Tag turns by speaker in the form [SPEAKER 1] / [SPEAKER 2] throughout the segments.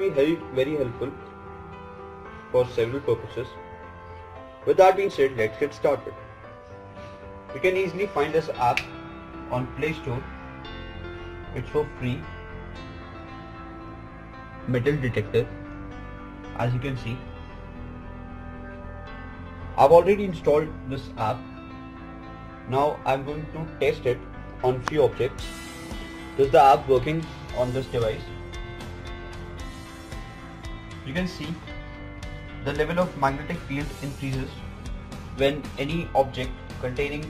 [SPEAKER 1] be very, very helpful for several purposes. With that being said, let's get started. You can easily find this app on Play Store. It's for free. Metal detector. As you can see. I've already installed this app. Now I'm going to test it on few objects. Is the app working on this device? You can see the level of magnetic field increases when any object containing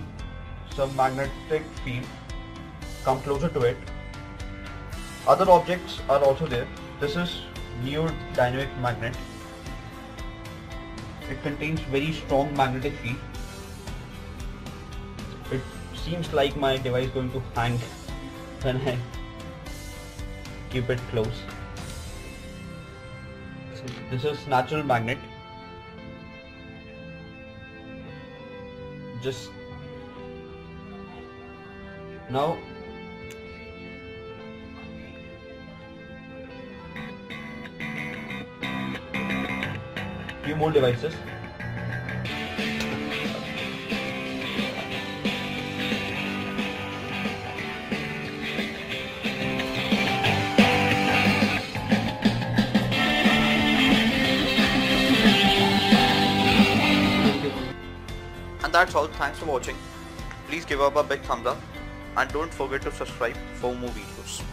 [SPEAKER 1] some magnetic field come closer to it. Other objects are also there. This is neodymium magnet. It contains very strong magnetic field. It seems like my device going to hang when I keep it close. This is natural magnet. Just now few more devices.
[SPEAKER 2] And that's all. Thanks for watching. Please give up a big thumbs up and don't forget to subscribe for more videos.